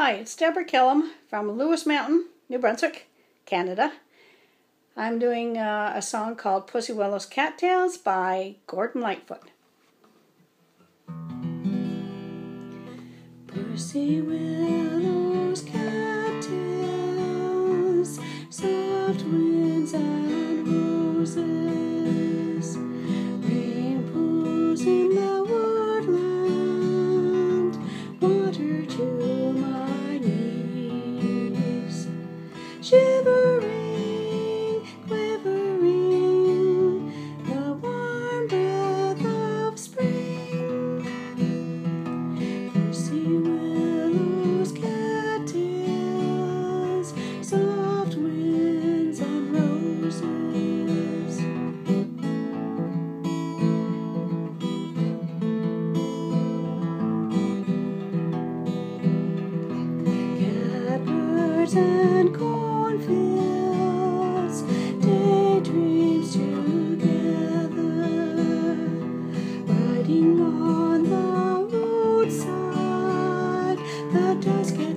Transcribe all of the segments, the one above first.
Hi, it's Deborah Killam from Lewis Mountain, New Brunswick, Canada. I'm doing uh, a song called Pussy Willow's Cattails by Gordon Lightfoot. Pussy Willow's cattails, soft winds shivering, quivering, the warm breath of spring. Pussy willows, cattails, soft winds and roses. And roadside.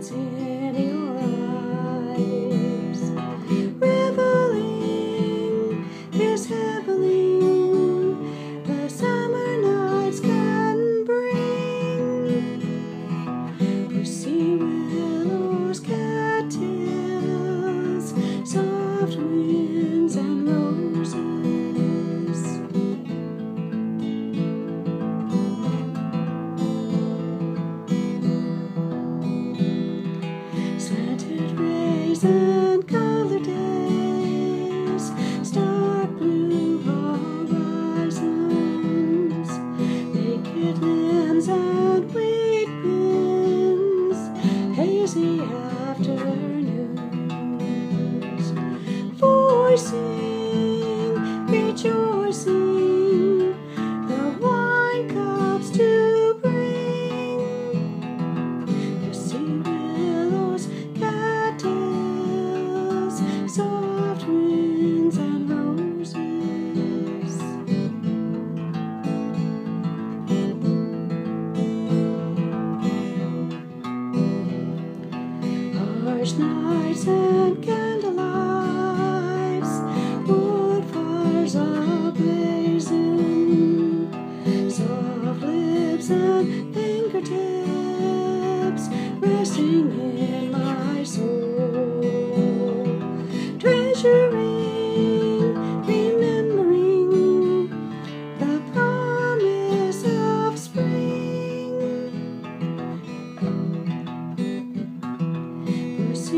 Afternoons rejoicing, Harsh nights and candlelight wood fires are blazing soft lips and fingertips resting in my soul,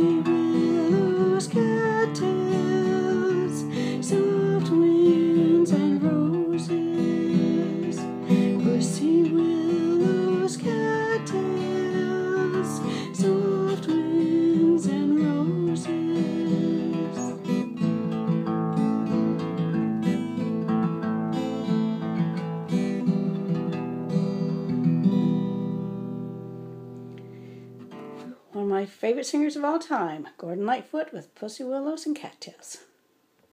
Pussy One of my favorite singers of all time, Gordon Lightfoot with Pussy Willows and Cattails.